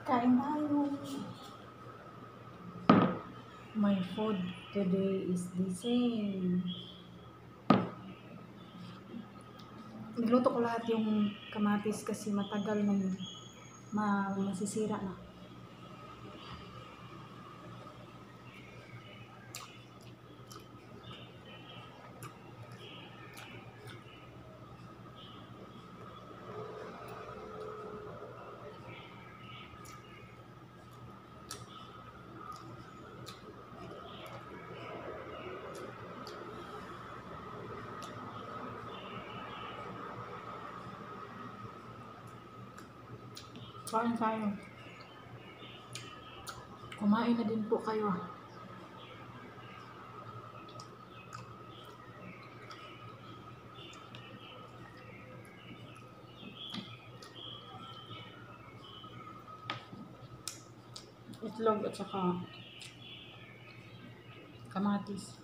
Kain tayo. My food today is the same. Nagluto ko lahat yung kamatis kasi matagal na masisira na. Kain tayo. Kumain na din po kayo. Itlog at saka kamatis.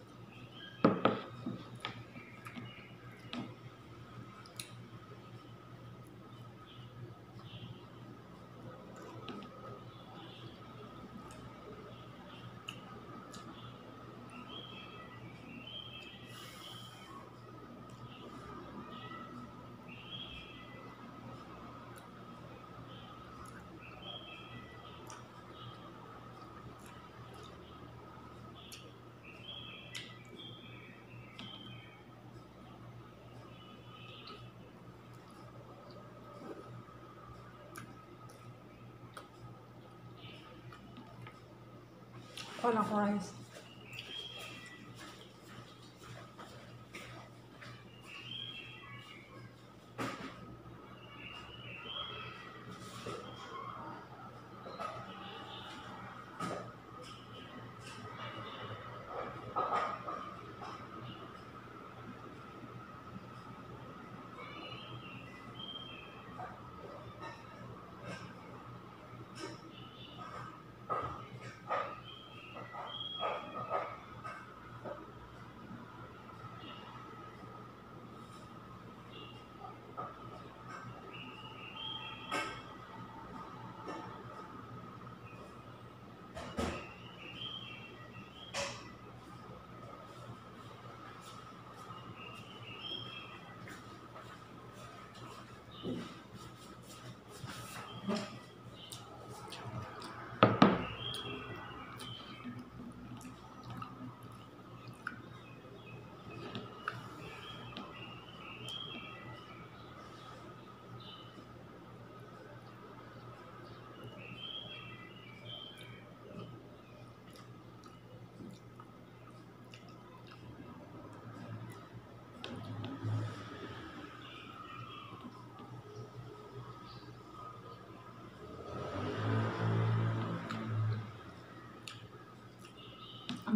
哦，那不好意思。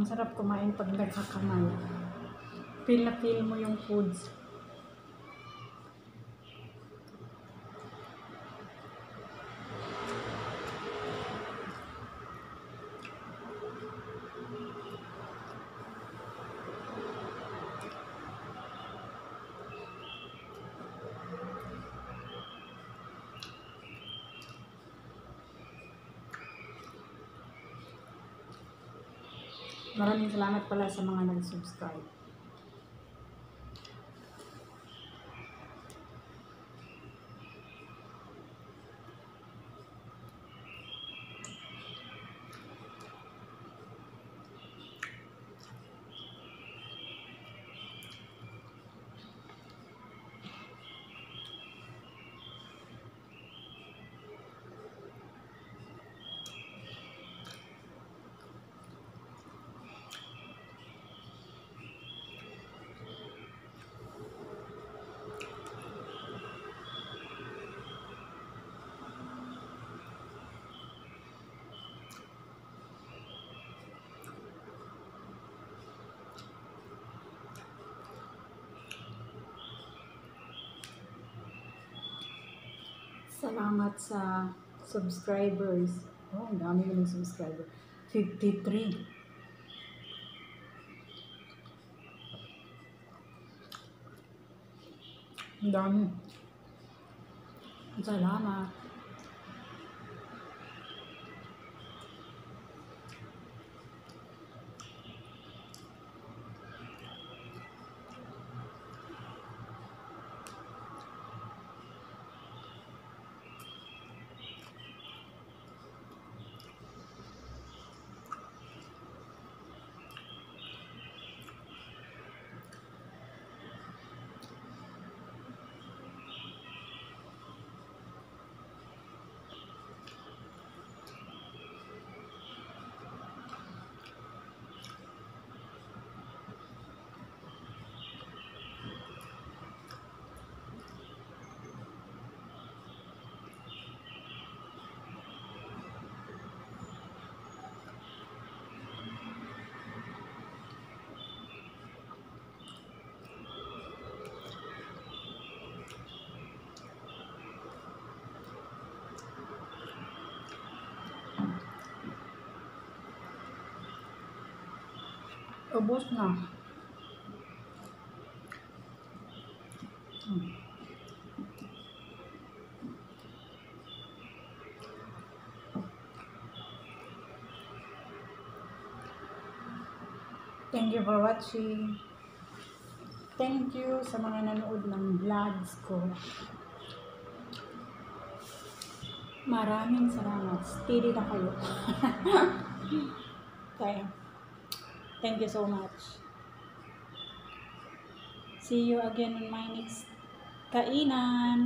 Ang sarap kumain pag nagkakamay. Feel na feel mo yung foods. Maraming salamat pala sa mga nag-subscribe. Salamat sa subscribers. Oh, ang dami ko ng subscriber. 53. Ang dami. Salamat. Ubus na. Thank you for watching. Thank you sa mga nanood ng vlogs ko. Maraming salamat. Steady na kayo. Kaya, thank you so much. See you again on my next kainan.